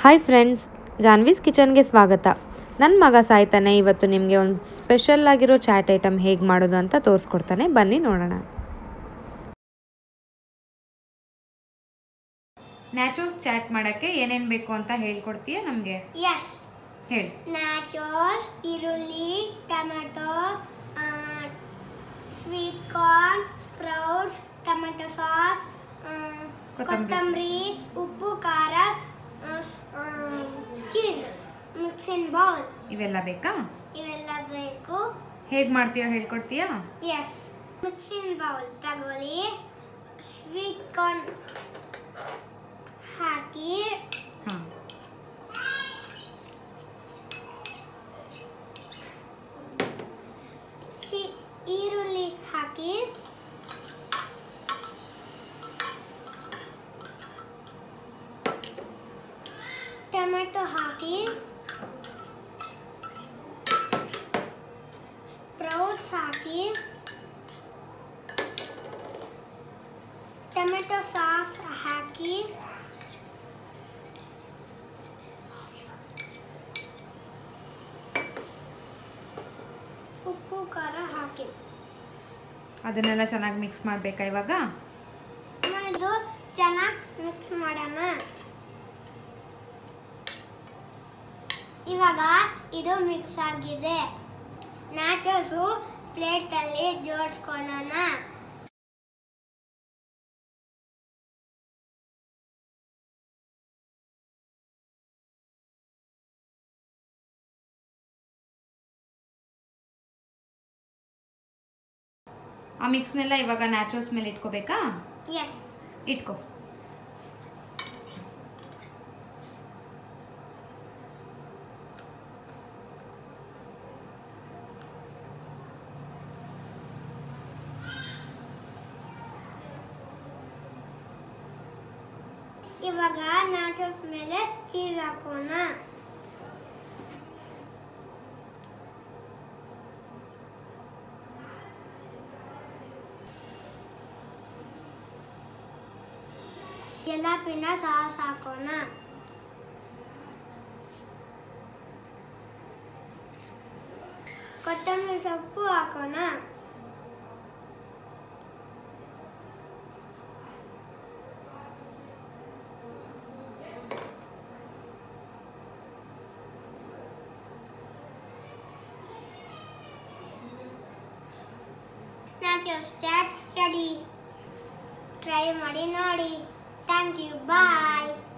Hi friends Janvi's ಕಿಚನ್ಗೆ ಸ್ವಾಗತ ನನ್ನ ಮಗ ಸಾಯ್ತಾನೆ ಇವತ್ತು ನಿಮಗೆ ಒಂದು ಸ್ಪೆಷಲ್ ಆಗಿರೋ ಚಾಟ್ ಐಟಮ್ ಹೇಗೆ ಮಾಡೋದು ಅಂತ ತೋರಿಸ್ಕೊಡ್ತಾನೆ ಬನ್ನಿ ನೋಡೋಣ ನ್ಯಾಚೋಸ್ ಚಾಟ್ ಮಾಡೋಕ್ಕೆ ಏನೇನು ಬೇಕು ಅಂತ ಹೇಳ್ಕೊಡ್ತೀಯಾ ನಮಗೆ ಹೇಳಿ ಈರುಳ್ಳಿ sweet corn sprouts tomato sauce ಕೊತ್ತಂಬರಿ ಉಪ್ಪು ಖಾರ ಪಿನ್ ಬಾಲ್ ಇವೆಲ್ಲ ಬೇಕಾ ಇವೆಲ್ಲ ಬೇಕು ಹೇಗೆ ಮಾಡ್ತೀಯೋ ಹೇಳ್ಕೊಡ್ತೀಯಾ ಎಸ್ ಮಿಕ್ಸಿಂಗ್ ಬೌಲ್ ತಗೊಳ್ಳಿ ಸ್ವೀಟ್ ಕಾರ್ನ್ ಹಾಕಿ ಈರುಳ್ಳಿ ಹಾಕಿ ಟೊಮೆಟೊ ಹಾಕಿ ಹಾಕಿ ಟೊಮೆಟೊ ಸಾಸ್ ಹಾಕಿ ಉಪ್ಪು ಖಾರ ಹಾಕಿ ಅದನ್ನೆಲ್ಲ ಚೆನ್ನಾಗಿ ಮಿಕ್ಸ್ ಮಾಡಬೇಕಾ ಇವಾಗ ಇದು ಚೆನ್ನಾಗಿ ಮಿಕ್ಸ್ ಮಾಡೋಣ ಇವಾಗ ಇದು ಮಿಕ್ಸ್ ಆಗಿದೆ ನ್ಯಾಚರ್ಸು ప్లేట్ ಅಲ್ಲಿ జోడ్స్ コナ నా ఆ మిక్స్ నేల ఇవగా నాచోస్ స్మెల్ ఇట్కోబెక యాస్ ఇట్కో ಇವಾಗ ನಾಚೋಸ್ ಮೇಲೆ ಚೀಸ್ ಹಾಕೋಣ ಜಲಾಪಿನ ಸಾಸ್ ಹಾಕೋಣ ಕೊತ್ತಂಬರಿ ಸೊಪ್ಪು ಹಾಕೋಣ your step ready. Try ಮಾಡಿ Thank you. Bye.